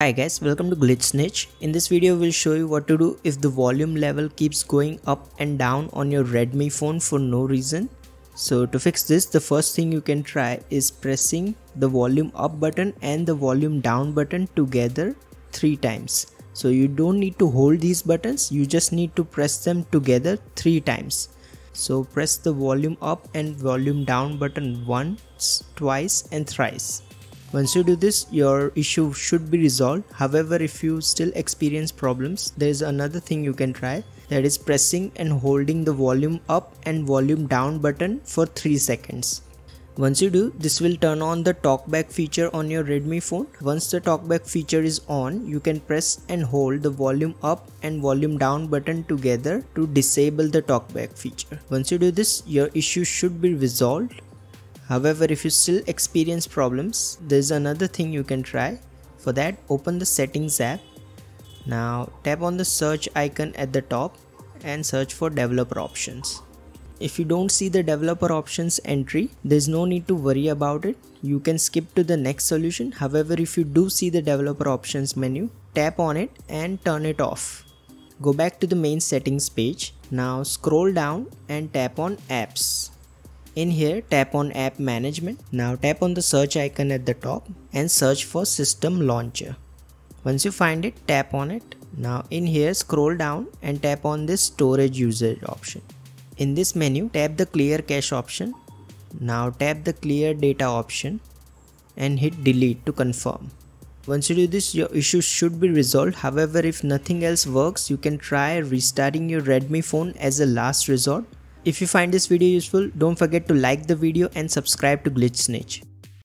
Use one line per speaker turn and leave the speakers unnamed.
Hi guys, welcome to Glitch Snitch. In this video, we'll show you what to do if the volume level keeps going up and down on your Redmi phone for no reason. So to fix this, the first thing you can try is pressing the volume up button and the volume down button together three times. So you don't need to hold these buttons, you just need to press them together three times. So press the volume up and volume down button once, twice and thrice. Once you do this, your issue should be resolved. However, if you still experience problems, there is another thing you can try that is pressing and holding the volume up and volume down button for 3 seconds. Once you do, this will turn on the talkback feature on your Redmi phone. Once the talkback feature is on, you can press and hold the volume up and volume down button together to disable the talkback feature. Once you do this, your issue should be resolved However, if you still experience problems, there's another thing you can try. For that, open the settings app. Now tap on the search icon at the top and search for developer options. If you don't see the developer options entry, there's no need to worry about it. You can skip to the next solution. However, if you do see the developer options menu, tap on it and turn it off. Go back to the main settings page. Now scroll down and tap on apps. In here tap on app management. Now tap on the search icon at the top and search for system launcher. Once you find it tap on it. Now in here scroll down and tap on this storage usage option. In this menu tap the clear cache option. Now tap the clear data option and hit delete to confirm. Once you do this, your issue should be resolved. However, if nothing else works, you can try restarting your Redmi phone as a last resort. If you find this video useful, don't forget to like the video and subscribe to Glitch Snitch.